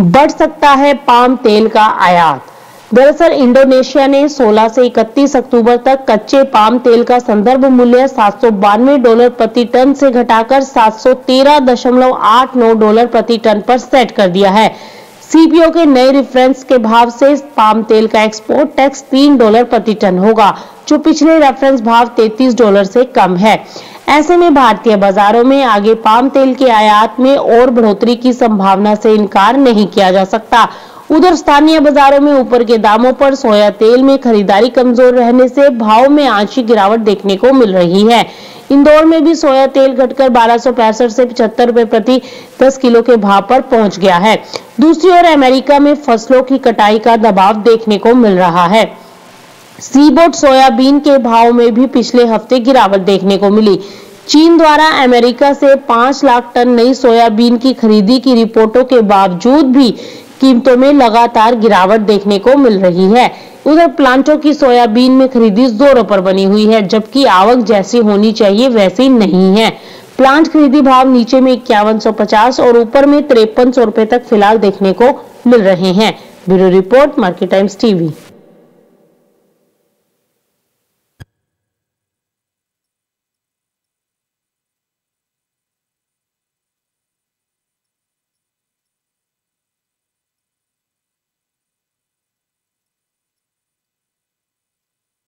बढ़ सकता है पाम तेल का आयात। दरअसल इंडोनेशिया ने 16 से 31 अक्टूबर तक कच्चे पाम तेल का संदर्भ मूल्य सात सौ बानवे डॉलर प्रति टन से घटाकर 713.89 डॉलर प्रति टन पर सेट कर दिया है। सीपीओ के नए रेफरेंस के भाव से पाम तेल का एक्सपोर्ट टैक्स तीन डॉलर प्रति टन होगा, जो पिछले रेफरेंस भाव 33 डॉलर से कम है। ऐसे में भारतीय बाजारों में आगे पाम तेल के आयात में और बढ़ोतरी की संभावना से इनकार नहीं किया जा सकता। उधर स्थानीय बाजारों में ऊपर के दामों पर सोया तेल में खरीदारी कमज़ोर रहने से भाव में आंशिक गिरावट देखने को मिल रही है। इंदौर में भी सोया तेल घटकर बारह से पचहत्तर रुपए प्रति 10 किलो के भाव पर पहुँच गया है। दूसरी ओर अमेरिका में फ़सलों की कटाई का दबाव देखने को मिल रहा है। सीबोट सोयाबीन के भाव में भी पिछले हफ़्ते गिरावट देखने को मिली। चीन द्वारा अमेरिका से पाँच लाख टन नई सोयाबीन की खरीदी की रिपोर्टों के बावजूद भी कीमतों में लगातार गिरावट देखने को मिल रही है। उधर प्लांटों की सोयाबीन में खरीदी जोरों पर बनी हुई है, जबकि आवक जैसी होनी चाहिए वैसी नहीं है। प्लांट खरीदी भाव नीचे में इक्यावन और ऊपर में तिरपन सौ तक फ़िलहाल देखने को मिल रहे हैं। Bureau report, market times TV.